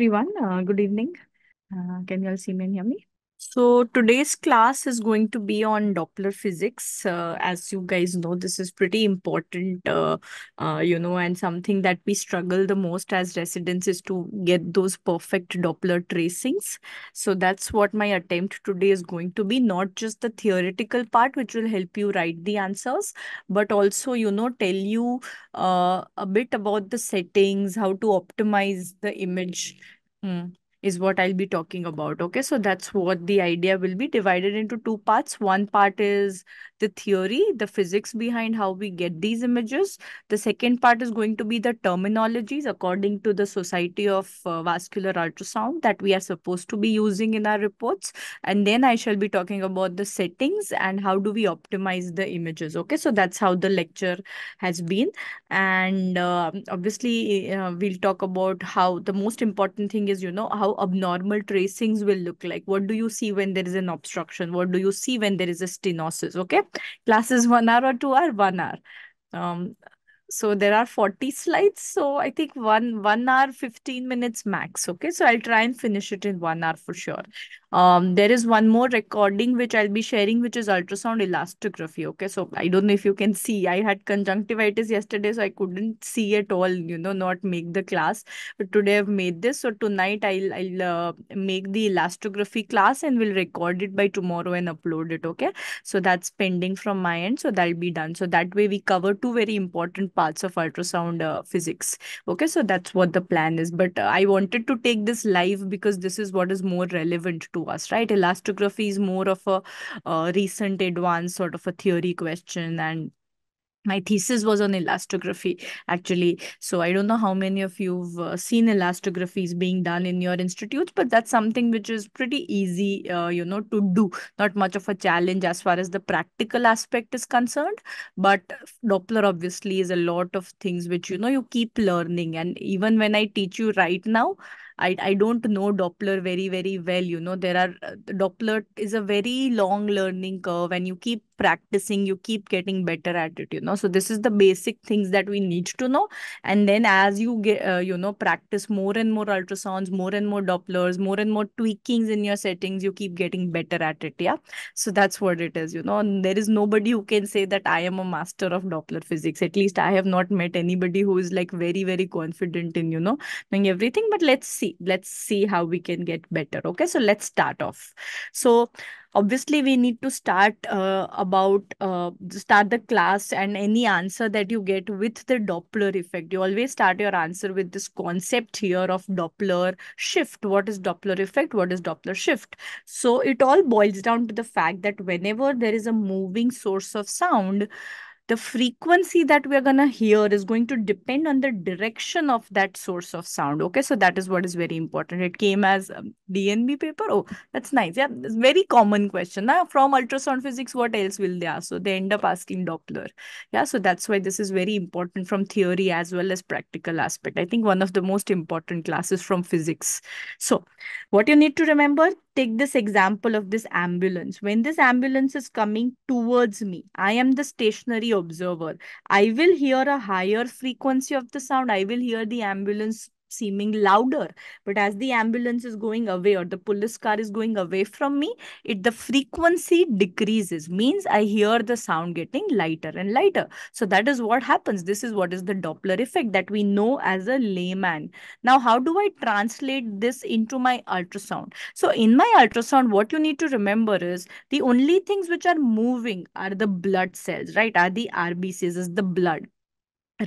everyone. Uh, good evening. Uh, can you all see me and hear me? So today's class is going to be on Doppler physics. Uh, as you guys know, this is pretty important, uh, uh, you know, and something that we struggle the most as residents is to get those perfect Doppler tracings. So that's what my attempt today is going to be, not just the theoretical part, which will help you write the answers, but also, you know, tell you uh, a bit about the settings, how to optimize the image. Mm is what I'll be talking about. Okay, so that's what the idea will be divided into two parts. One part is the theory, the physics behind how we get these images. The second part is going to be the terminologies according to the Society of uh, Vascular Ultrasound that we are supposed to be using in our reports. And then I shall be talking about the settings and how do we optimize the images. Okay, so that's how the lecture has been. And uh, obviously, uh, we'll talk about how the most important thing is, you know, how abnormal tracings will look like. What do you see when there is an obstruction? What do you see when there is a stenosis? Okay. Classes one hour or two hour, one hour. Um, so there are 40 slides. So i think one one hour 15 minutes max okay? So i'll try and finish it in one hour for sure. Um there is one more recording which i'll be sharing which is ultrasound elastography okay? So i don't know if you can see. I had conjunctivitis yesterday so i couldn't see at all you know not make the class. But today i've made this. So tonight i'll i'll uh, make the elastography class and we'll record it by tomorrow and upload it okay? So that's pending from my end. So that'll be done. So that way we cover two very important parts of ultrasound uh, physics okay so that's what the plan is but uh, i wanted to take this live because this is what is more relevant to us, right? Elastography is more of a, a recent advanced sort of a theory question and my thesis was on elastography actually. So i don't know how many of you've uh, seen elastographies being done in your institutes but that's something which is pretty easy uh, you know to do. Not much of a challenge as far as the practical aspect is concerned but doppler obviously is a lot of things which you know you keep learning. And even when i teach you right now I, I don't know Doppler very, very well. You know, there are uh, Doppler is a very long learning curve and you keep practicing, you keep getting better at it, you know. So this is the basic things that we need to know. And then as you get, uh, you know, practice more and more ultrasounds, more and more Dopplers, more and more tweakings in your settings, you keep getting better at it. Yeah. So that's what it is, you know. And there is nobody who can say that I am a master of Doppler physics. At least I have not met anybody who is like very, very confident in, you know, knowing everything. But let's see. Let's see how we can get better. Okay. So let's start off. So obviously we need to start uh, about uh, start the class and any answer that you get with the doppler effect you always start your answer with this concept here of doppler shift what is doppler effect what is doppler shift so it all boils down to the fact that whenever there is a moving source of sound the frequency that we're going to hear is going to depend on the direction of that source of sound. Okay, so that is what is very important. It came as DNB paper. Oh, that's nice. Yeah, it's very common question. Now, from ultrasound physics, what else will they ask? So they end up asking Doppler. Yeah, so that's why this is very important from theory as well as practical aspect. I think one of the most important classes from physics. So what you need to remember, take this example of this ambulance. When this ambulance is coming towards me, I am the stationary observer. I will hear a higher frequency of the sound. I will hear the ambulance seeming louder but as the ambulance is going away or the police car is going away from me it the frequency decreases. Means i hear the sound getting lighter and lighter. So that is what happens. This is what is the doppler effect that we know as a layman. Now how do i translate this into my ultrasound? So in my ultrasound what you need to remember is the only things which are moving are the blood cells right? Are the rbcs is the blood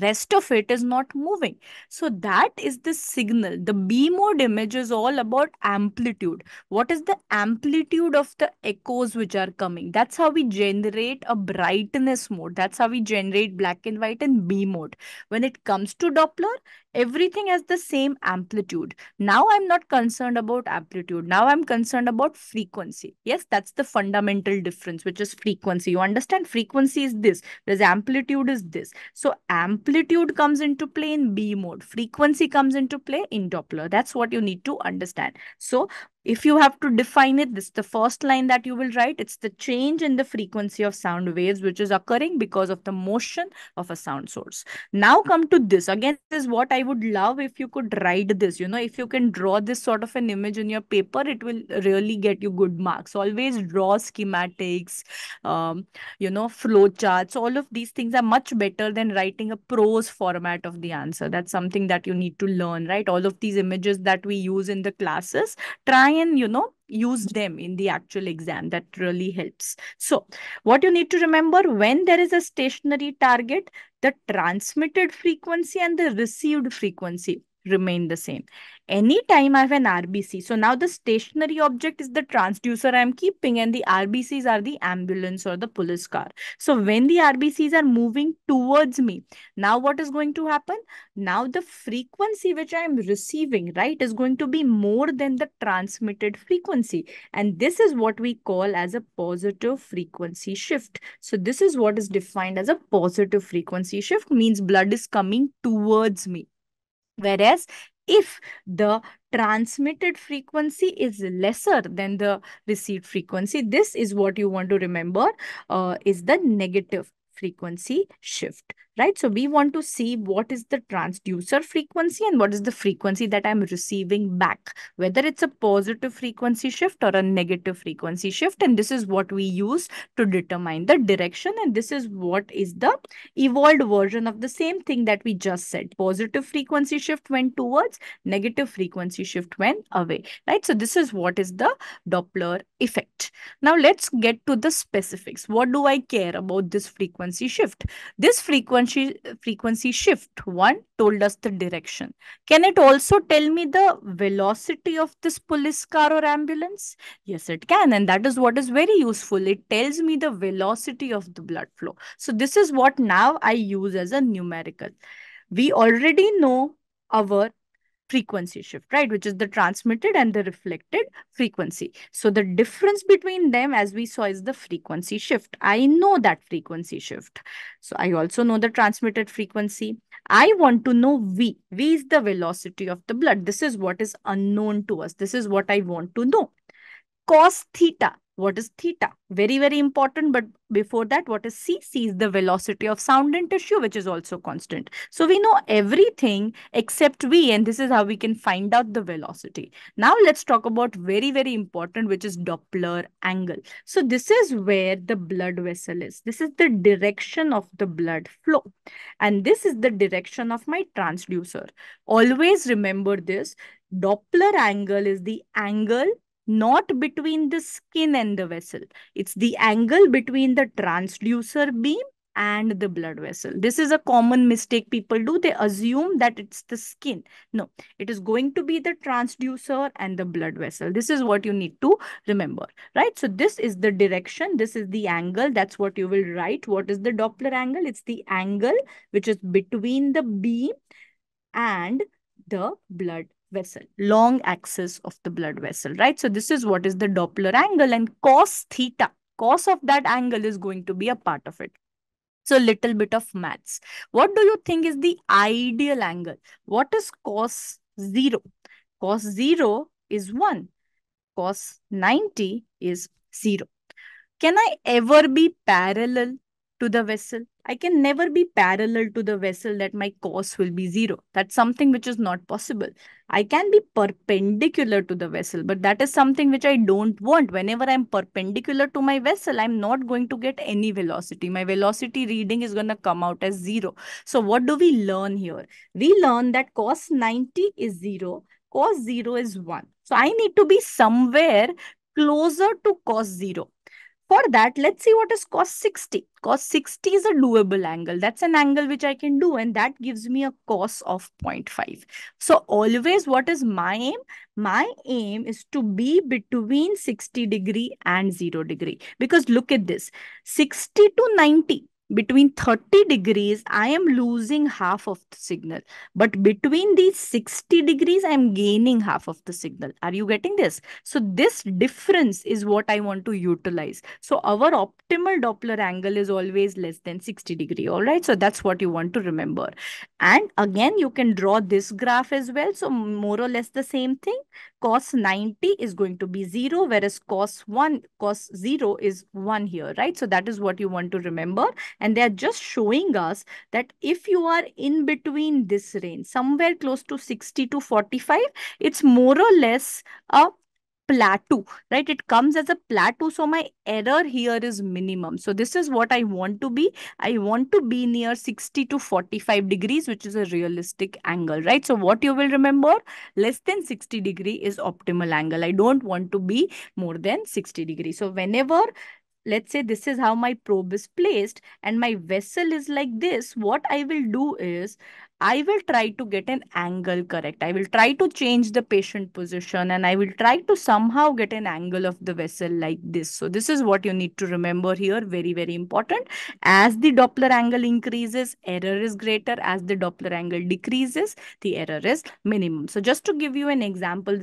rest of it is not moving. So that is the signal. The b mode image is all about amplitude. What is the amplitude of the echoes which are coming? That's how we generate a brightness mode. That's how we generate black and white in b mode. When it comes to doppler everything has the same amplitude. Now i'm not concerned about amplitude. Now i'm concerned about frequency. Yes that's the fundamental difference which is frequency. You understand? Frequency is this there's amplitude is this. So amplitude comes into play in b mode. Frequency comes into play in doppler. That's what you need to understand. So if you have to define it, this is the first line that you will write. It's the change in the frequency of sound waves, which is occurring because of the motion of a sound source. Now come to this. Again, this is what I would love if you could write this. You know, if you can draw this sort of an image in your paper, it will really get you good marks. Always draw schematics, um, you know, flow charts. All of these things are much better than writing a prose format of the answer. That's something that you need to learn, right? All of these images that we use in the classes, try and, you know, use them in the actual exam. That really helps. So what you need to remember when there is a stationary target, the transmitted frequency and the received frequency remain the same. Anytime I have an RBC, so now the stationary object is the transducer I'm keeping and the RBCs are the ambulance or the police car. So when the RBCs are moving towards me, now what is going to happen? Now the frequency which I am receiving, right, is going to be more than the transmitted frequency. And this is what we call as a positive frequency shift. So this is what is defined as a positive frequency shift means blood is coming towards me. Whereas if the transmitted frequency is lesser than the received frequency, this is what you want to remember uh, is the negative frequency shift right? So we want to see what is the transducer frequency and what is the frequency that I'm receiving back, whether it's a positive frequency shift or a negative frequency shift. And this is what we use to determine the direction. And this is what is the evolved version of the same thing that we just said. Positive frequency shift went towards, negative frequency shift went away, right? So this is what is the Doppler effect. Now let's get to the specifics. What do I care about this frequency shift? This frequency frequency frequency shift. One told us the direction. Can it also tell me the velocity of this police car or ambulance? Yes it can and that is what is very useful. It tells me the velocity of the blood flow. So this is what now i use as a numerical. We already know our frequency shift, right? Which is the transmitted and the reflected frequency. So the difference between them, as we saw, is the frequency shift. I know that frequency shift. So I also know the transmitted frequency. I want to know V. V is the velocity of the blood. This is what is unknown to us. This is what I want to know. Cos theta what is theta? Very, very important. But before that, what is C? C is the velocity of sound in tissue, which is also constant. So we know everything except V, and this is how we can find out the velocity. Now let's talk about very, very important, which is Doppler angle. So this is where the blood vessel is. This is the direction of the blood flow. And this is the direction of my transducer. Always remember this. Doppler angle is the angle not between the skin and the vessel. It's the angle between the transducer beam and the blood vessel. This is a common mistake people do. They assume that it's the skin. No, it is going to be the transducer and the blood vessel. This is what you need to remember, right? So this is the direction. This is the angle. That's what you will write. What is the Doppler angle? It's the angle which is between the beam and the blood vessel, long axis of the blood vessel, right? So this is what is the Doppler angle and cos theta, cos of that angle is going to be a part of it. So little bit of maths. What do you think is the ideal angle? What is cos 0? Cos 0 is 1. Cos 90 is 0. Can I ever be parallel to the vessel. I can never be parallel to the vessel that my cos will be zero. That's something which is not possible. I can be perpendicular to the vessel, but that is something which I don't want. Whenever I'm perpendicular to my vessel, I'm not going to get any velocity. My velocity reading is going to come out as zero. So what do we learn here? We learn that cos 90 is zero, cos zero is one. So I need to be somewhere closer to cos zero. For that, let's see what is cos 60. Cos 60 is a doable angle. That's an angle which I can do and that gives me a cos of 0.5. So always what is my aim? My aim is to be between 60 degree and 0 degree. Because look at this. 60 to 90 between 30 degrees, I am losing half of the signal. But between these 60 degrees, I am gaining half of the signal. Are you getting this? So this difference is what I want to utilize. So our optimal Doppler angle is always less than 60 degree. All right. So that's what you want to remember. And again, you can draw this graph as well. So more or less the same thing. Cos 90 is going to be 0, whereas cos 1, cos 0 is 1 here, right? So that is what you want to remember. And they're just showing us that if you are in between this range, somewhere close to 60 to 45, it's more or less a plateau, right? It comes as a plateau. So my error here is minimum. So this is what I want to be. I want to be near 60 to 45 degrees, which is a realistic angle, right? So what you will remember, less than 60 degree is optimal angle. I don't want to be more than 60 degrees. So whenever let's say this is how my probe is placed and my vessel is like this, what I will do is I will try to get an angle correct. I will try to change the patient position and I will try to somehow get an angle of the vessel like this. So this is what you need to remember here. Very, very important. As the Doppler angle increases, error is greater. As the Doppler angle decreases, the error is minimum. So just to give you an example,